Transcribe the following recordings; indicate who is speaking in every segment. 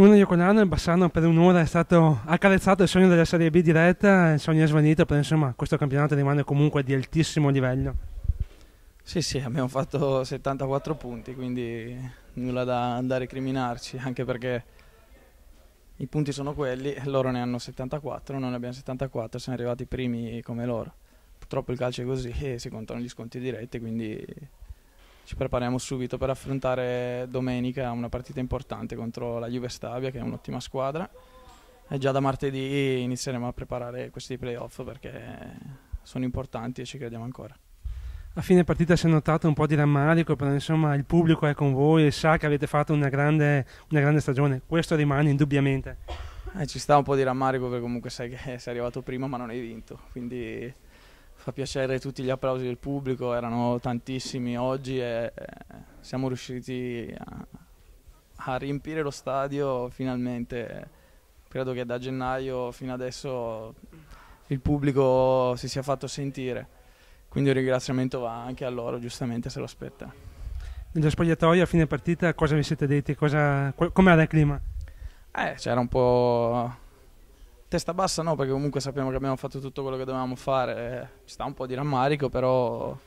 Speaker 1: Simone Iocolano, il Bassano per un'ora è stato accarezzato il sogno della Serie B diretta, il sogno è svanito, però insomma questo campionato rimane comunque di altissimo livello.
Speaker 2: Sì, sì, abbiamo fatto 74 punti, quindi nulla da, da recriminarci, anche perché i punti sono quelli, loro ne hanno 74, noi ne abbiamo 74, siamo arrivati primi come loro. Purtroppo il calcio è così e si contano gli sconti diretti, quindi ci prepariamo subito per affrontare domenica una partita importante contro la Juve Stabia, che è un'ottima squadra. E già da martedì inizieremo a preparare questi playoff perché sono importanti e ci crediamo ancora.
Speaker 1: A fine partita si è notato un po' di rammarico, però insomma il pubblico è con voi e sa che avete fatto una grande, una grande stagione. Questo rimane indubbiamente.
Speaker 2: Eh, ci sta un po' di rammarico perché comunque sai che sei arrivato prima ma non hai vinto, quindi fa piacere tutti gli applausi del pubblico, erano tantissimi oggi e siamo riusciti a, a riempire lo stadio finalmente. Credo che da gennaio fino adesso il pubblico si sia fatto sentire quindi un ringraziamento va anche a loro, giustamente se lo aspetta.
Speaker 1: Nello spogliatoio a fine partita cosa vi siete detti? Cosa, come era il clima?
Speaker 2: Eh, c'era un po' testa bassa no, perché comunque sappiamo che abbiamo fatto tutto quello che dovevamo fare, ci sta un po' di rammarico, però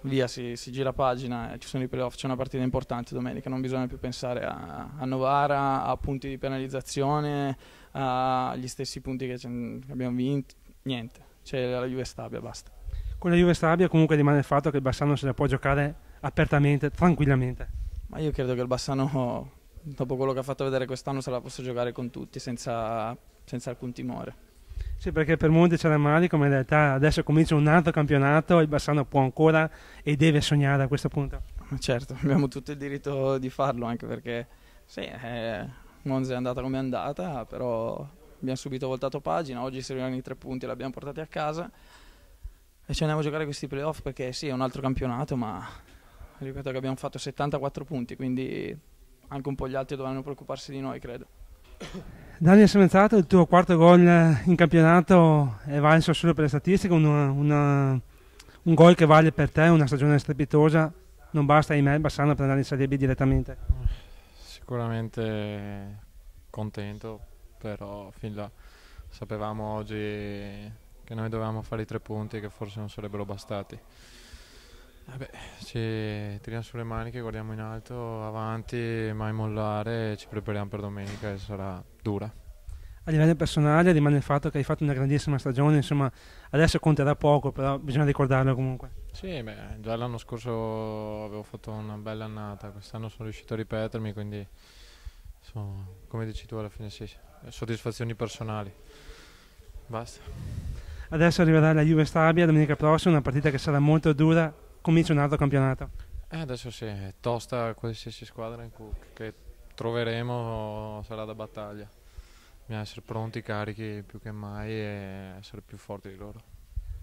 Speaker 2: via, si, si gira pagina, ci sono i playoff, c'è una partita importante domenica, non bisogna più pensare a, a Novara, a punti di penalizzazione, agli stessi punti che, che abbiamo vinto, niente, c'è la Juve Stabia, basta.
Speaker 1: Con la Juve Stabia comunque rimane il fatto che il Bassano se la può giocare apertamente, tranquillamente.
Speaker 2: Ma io credo che il Bassano, dopo quello che ha fatto vedere quest'anno, se la possa giocare con tutti senza, senza alcun timore.
Speaker 1: Sì, perché per molti c'era male, come in realtà adesso comincia un altro campionato, il Bassano può ancora e deve sognare a questo punto.
Speaker 2: Certo, abbiamo tutto il diritto di farlo, anche perché sì, eh, Monza è andata come è andata, però abbiamo subito voltato pagina, oggi servivano i tre punti e li abbiamo portati a casa e ci andiamo a giocare questi playoff perché sì, è un altro campionato, ma ripeto che abbiamo fatto 74 punti, quindi anche un po' gli altri dovranno preoccuparsi di noi, credo.
Speaker 1: Daniel Semenzato, il tuo quarto gol in campionato è valso solo per le statistiche, una, una, un gol che vale per te, una stagione strepitosa, non basta ahimè Bassano per andare in Serie B direttamente.
Speaker 3: Sicuramente contento, però fin là sapevamo oggi che noi dovevamo fare i tre punti che forse non sarebbero bastati. Vabbè, ci tiriamo sulle maniche, guardiamo in alto, avanti, mai mollare ci prepariamo per domenica e sarà dura.
Speaker 1: A livello personale rimane il fatto che hai fatto una grandissima stagione, insomma adesso conterà poco, però bisogna ricordarlo comunque.
Speaker 3: Sì, beh, già l'anno scorso avevo fatto una bella annata, quest'anno sono riuscito a ripetermi, quindi insomma, come dici tu alla fine sì, soddisfazioni personali. Basta.
Speaker 1: Adesso arriverà la Juve Stabia domenica prossima, una partita che sarà molto dura, comincia un altro campionato.
Speaker 3: Eh, adesso sì, è tosta qualsiasi squadra che troveremo sarà da battaglia. Bisogna essere pronti, carichi più che mai e essere più forti di loro.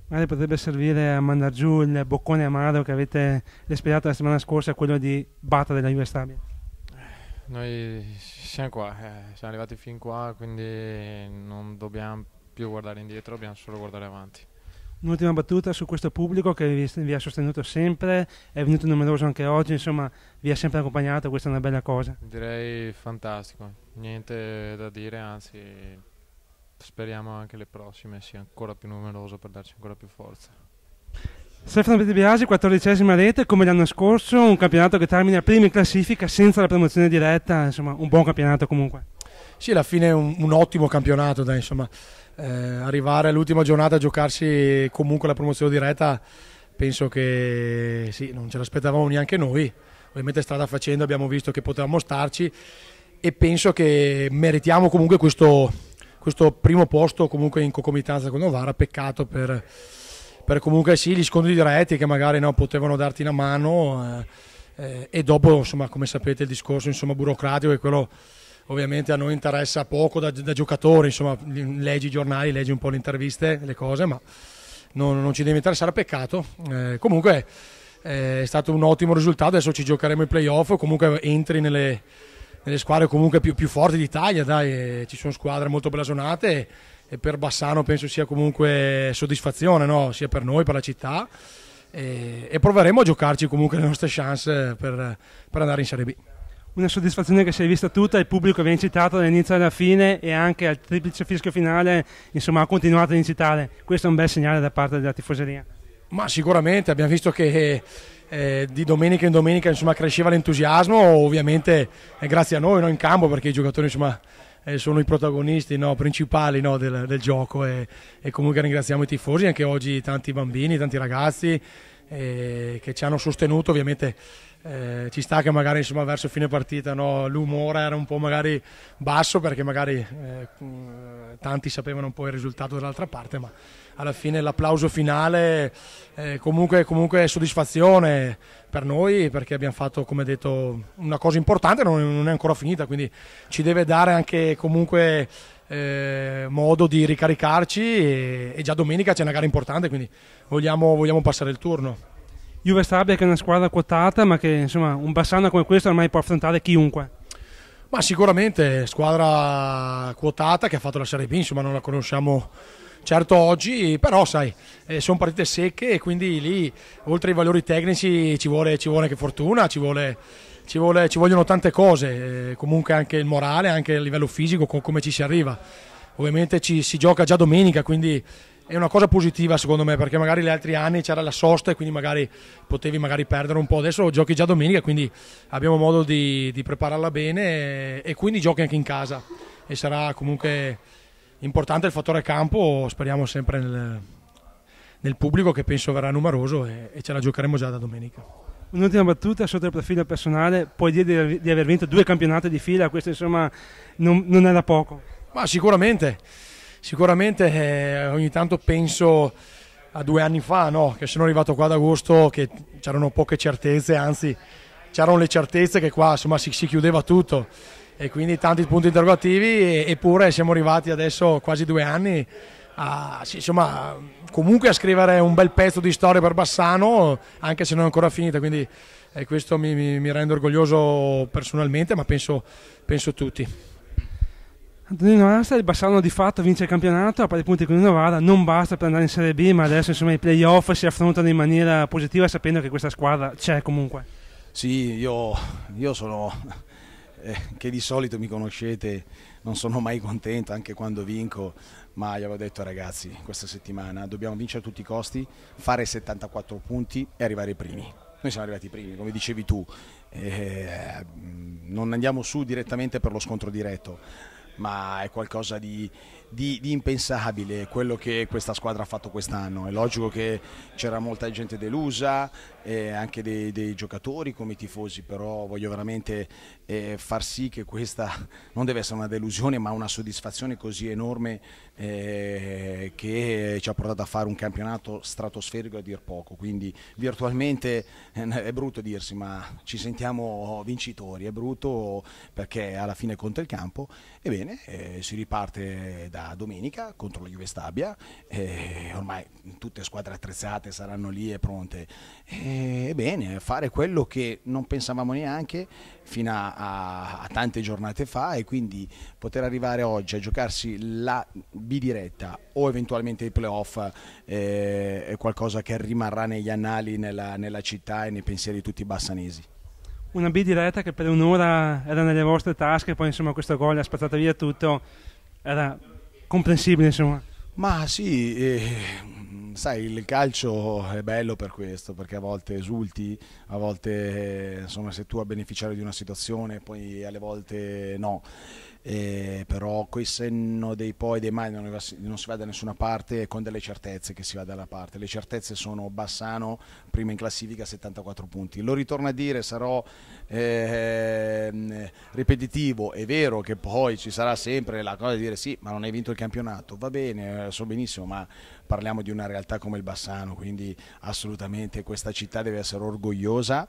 Speaker 1: Magari potrebbe servire a mandare giù il boccone amaro che avete respirato la settimana scorsa, quello di battere la Juve Stabia.
Speaker 3: Noi siamo qua, eh, siamo arrivati fin qua, quindi non dobbiamo più guardare indietro, dobbiamo solo guardare avanti.
Speaker 1: Un'ultima battuta su questo pubblico che vi, vi, ha sostenuto sempre, è venuto numeroso anche oggi, insomma vi ha sempre accompagnato, questa è una bella cosa.
Speaker 3: Direi fantastico, niente da dire, anzi speriamo anche le prossime sia ancora più numeroso per darci ancora più forza.
Speaker 1: Stefano Pettibiasi, quattordicesima rete, come l'anno scorso, un campionato che termina prima in classifica senza la promozione diretta, insomma un buon campionato comunque.
Speaker 4: Sì, alla fine è un, un ottimo campionato, dai, insomma eh, arrivare all'ultima giornata a giocarsi comunque la promozione diretta penso che sì, non ce l'aspettavamo neanche noi. Ovviamente strada facendo abbiamo visto che potevamo starci e penso che meritiamo comunque questo, questo primo posto comunque in concomitanza con Novara, peccato per, per comunque sì, gli scontri diretti che magari no, potevano darti una mano eh, eh, e dopo insomma come sapete il discorso insomma, burocratico è quello ovviamente a noi interessa poco da, da giocatori, insomma, leggi i giornali, leggi un po' le interviste, le cose, ma non, non ci deve interessare, peccato. Eh, comunque eh, è stato un ottimo risultato, adesso ci giocheremo i playoff, comunque entri nelle, nelle squadre comunque più, più forti d'Italia, dai, ci sono squadre molto blasonate e, e per Bassano penso sia comunque soddisfazione, no? sia per noi, per la città. E, e proveremo a giocarci comunque le nostre chance per, per andare in Serie B.
Speaker 1: una soddisfazione che si è vista tutta, il pubblico viene incitato dall'inizio alla fine e anche al triplice fischio finale insomma, ha continuato ad incitare. Questo è un bel segnale da parte della tifoseria.
Speaker 4: Ma sicuramente abbiamo visto che eh, di domenica in domenica insomma, cresceva l'entusiasmo, ovviamente è grazie a noi, noi in campo perché i giocatori insomma, eh, sono i protagonisti no, principali no, del, del, gioco e, e, comunque ringraziamo i tifosi, anche oggi tanti bambini, tanti ragazzi eh, che ci hanno sostenuto ovviamente eh, ci sta che magari insomma, verso fine partita no, l'umore era un po' magari basso perché magari eh, tanti sapevano un po' il risultato dall'altra parte, ma alla fine l'applauso finale eh, comunque, comunque è soddisfazione per noi perché abbiamo fatto come detto una cosa importante, non, non è ancora finita, quindi ci deve dare anche comunque eh, modo di ricaricarci e, e, già domenica c'è una gara importante, quindi vogliamo, vogliamo passare il turno.
Speaker 1: Juve Stabia che è una squadra quotata, ma che insomma un Bassano come questo ormai può affrontare chiunque.
Speaker 4: Ma sicuramente squadra quotata che ha fatto la Serie B, insomma non la conosciamo certo oggi, però sai, eh, sono partite secche e quindi lì oltre ai valori tecnici ci vuole, ci vuole anche fortuna, ci, vuole, ci, vuole, ci vogliono tante cose, eh, comunque anche il morale, anche a livello fisico, come ci si arriva. Ovviamente ci, si gioca già domenica, quindi è una cosa positiva secondo me perché magari gli altri anni c'era la sosta e quindi magari potevi magari perdere un po', adesso giochi già domenica quindi abbiamo modo di, di prepararla bene e, e, quindi giochi anche in casa e sarà comunque importante il fattore campo, speriamo sempre nel, nel pubblico che penso verrà numeroso e, e, ce la giocheremo già da domenica.
Speaker 1: Un'ultima battuta sotto il profilo personale, puoi dire di, aver vinto due campionati di fila, questo insomma non, non da poco.
Speaker 4: Ma sicuramente sicuramente eh, ogni tanto penso a due anni fa, no? che sono arrivato qua ad agosto, che c'erano poche certezze, anzi c'erano le certezze che qua insomma, si, si chiudeva tutto e quindi tanti punti interrogativi eppure siamo arrivati adesso quasi due anni a, insomma, comunque a scrivere un bel pezzo di storia per Bassano anche se non è ancora finita quindi eh, questo mi, mi, mi, rende orgoglioso personalmente ma penso, penso tutti.
Speaker 1: Antonino Asta, il Bassano di fatto vince il campionato a pari punti con il Novara, non basta per andare in Serie B, ma adesso insomma i playoff si affrontano in maniera positiva sapendo che questa squadra c'è comunque.
Speaker 5: Sì, io, io sono, eh, che di solito mi conoscete, non sono mai contento anche quando vinco, ma gli avevo detto ragazzi, questa settimana dobbiamo vincere a tutti i costi, fare 74 punti e arrivare ai primi. Noi siamo arrivati primi, come dicevi tu, eh, non andiamo su direttamente per lo scontro diretto ma è qualcosa di, di, di, impensabile quello che questa squadra ha fatto quest'anno. È logico che c'era molta gente delusa, eh, anche dei, dei, giocatori come i tifosi, però voglio veramente eh, far sì che questa non deve essere una delusione, ma una soddisfazione così enorme eh, che ci ha portato a fare un campionato stratosferico a dir poco. Quindi virtualmente eh, è brutto dirsi, ma ci sentiamo vincitori, è brutto perché alla fine conta il campo. Ebbene, eh, si riparte da domenica contro la Juve Stabia, ormai tutte squadre attrezzate saranno lì e pronte. Ebbene, fare quello che non pensavamo neanche fino a, a, tante giornate fa e quindi poter arrivare oggi a giocarsi la bidiretta o eventualmente i playoff eh, è qualcosa che rimarrà negli annali nella, nella città e nei pensieri di tutti i bassanesi
Speaker 1: una B diretta che per un'ora era nelle vostre tasche, poi insomma questo gol ha spazzato via tutto, era comprensibile insomma.
Speaker 5: Ma sì, eh, sai, il calcio è bello per questo, perché a volte esulti, a volte insomma, se tu a beneficiare di una situazione, poi alle volte no eh, però coi senno dei poi e dei mai non, non, si va da nessuna parte con delle certezze che si va dalla parte. Le certezze sono Bassano, prima in classifica, 74 punti. Lo ritorno a dire, sarò eh, ripetitivo, è vero che poi ci sarà sempre la cosa di dire sì, ma non hai vinto il campionato, va bene, so benissimo, ma parliamo di una realtà come il Bassano, quindi assolutamente questa città deve essere orgogliosa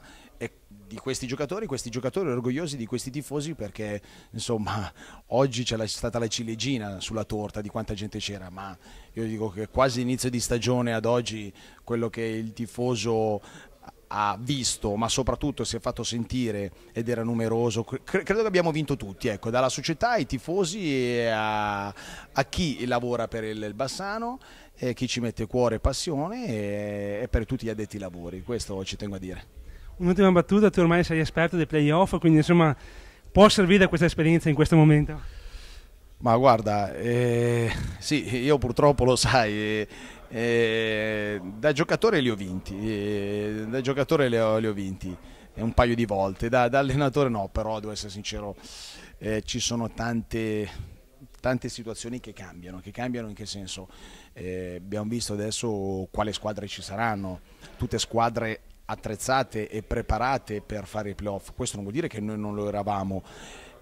Speaker 5: di questi giocatori, questi giocatori orgogliosi di questi tifosi perché insomma oggi c'è stata la ciliegina sulla torta di quanta gente c'era, ma io dico che quasi inizio di stagione ad oggi quello che il tifoso ha visto, ma soprattutto si è fatto sentire ed era numeroso. Credo che abbiamo vinto tutti, ecco, dalla società ai tifosi a, a chi lavora per il, il Bassano, chi ci mette cuore e passione e, e per tutti gli addetti ai lavori. Questo ci tengo a dire
Speaker 1: Un'ultima battuta, tu ormai sei esperto dei playoff, quindi insomma può servire questa esperienza in questo momento?
Speaker 5: Ma guarda, eh, sì, io purtroppo lo sai, eh, eh, da giocatore li ho vinti, eh, da giocatore li ho, li ho vinti un paio di volte, da, da, allenatore no, però devo essere sincero, eh, ci sono tante, tante situazioni che cambiano, che cambiano in che senso? Eh, abbiamo visto adesso quali squadre ci saranno, tutte squadre attrezzate e preparate per fare i playoff, questo non vuol dire che noi non lo eravamo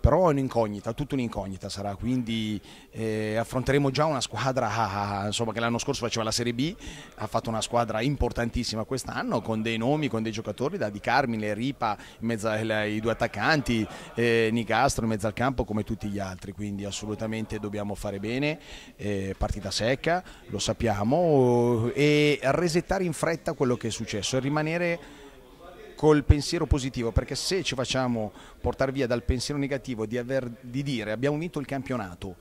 Speaker 5: però è un'incognita, tutta un'incognita sarà, quindi eh, affronteremo già una squadra ah, ah, insomma, che l'anno scorso faceva la Serie B, ha fatto una squadra importantissima quest'anno con dei nomi, con dei giocatori da Di Carmine, Ripa, in mezzo ai due attaccanti, eh, Nicastro in mezzo al campo come tutti gli altri, quindi assolutamente dobbiamo fare bene, eh, partita secca, lo sappiamo, e resettare in fretta quello che è successo e rimanere col pensiero positivo, perché se ci facciamo portare via dal pensiero negativo di, aver, di dire abbiamo vinto il campionato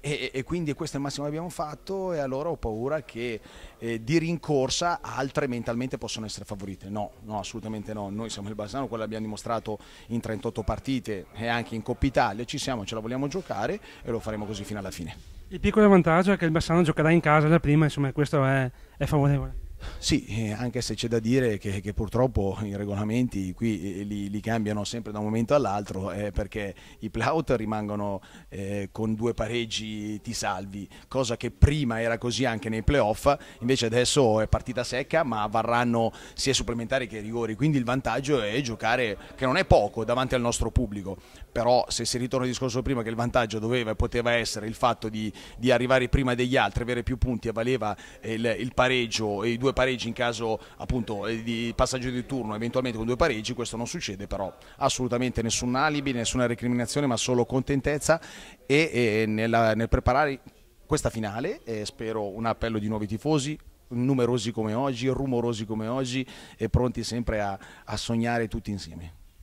Speaker 5: e, e, quindi questo è il massimo che abbiamo fatto e allora ho paura che eh, di rincorsa altre mentalmente possono essere favorite. No, no, assolutamente no. Noi siamo il Bassano, quello l'abbiamo dimostrato in 38 partite e anche in Coppa Italia, ci siamo, ce la vogliamo giocare e lo faremo così fino alla fine.
Speaker 1: Il piccolo vantaggio è che il Bassano giocherà in casa la prima, insomma questo è, è favorevole.
Speaker 5: Sì, eh, anche se c'è da dire che, che purtroppo i regolamenti qui eh, li, li, cambiano sempre da un momento all'altro eh, perché i playout rimangono eh, con due pareggi ti salvi, cosa che prima era così anche nei playoff, invece adesso è partita secca ma varranno sia supplementari che rigori, quindi il vantaggio è giocare, che non è poco, davanti al nostro pubblico, però se si ritorna al discorso prima che il vantaggio doveva e poteva essere il fatto di, di arrivare prima degli altri, avere più punti e valeva il, il pareggio e i due pareggi in caso appunto eh, di passaggio di turno eventualmente con due pareggi questo non succede però assolutamente nessun alibi nessuna recriminazione ma solo contentezza e, e nella, nel preparare questa finale eh, spero un appello di nuovi tifosi numerosi come oggi, rumorosi come oggi e pronti sempre a, a sognare tutti insieme.